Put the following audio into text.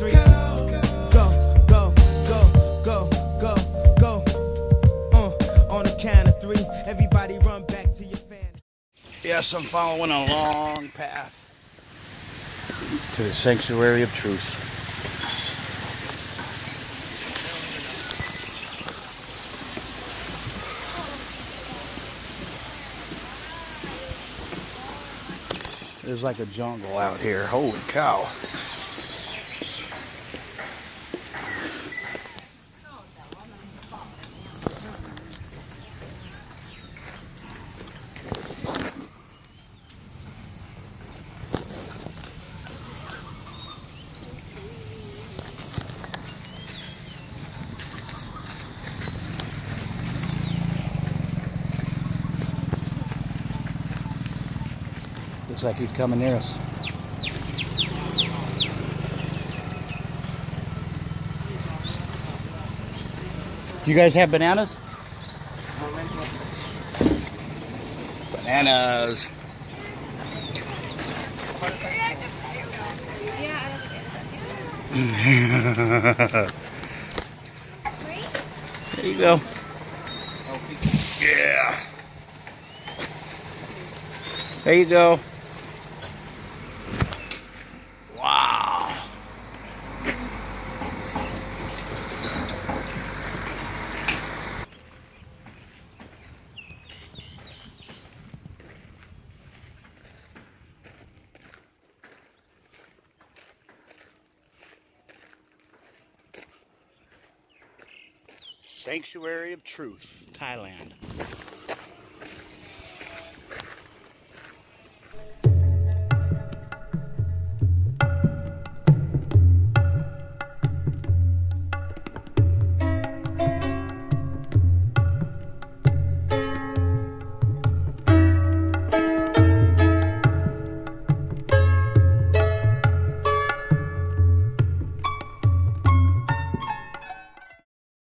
three. Go, go, go, go, go, go. Uh, on the count of three, everybody run back to your. Yes, I'm following a long path to the sanctuary of truth. There's like a jungle out here. Holy cow. Looks like he's coming near us. Do you guys have bananas? Bananas. there you go. Yeah. There you go. Sanctuary of Truth, Thailand.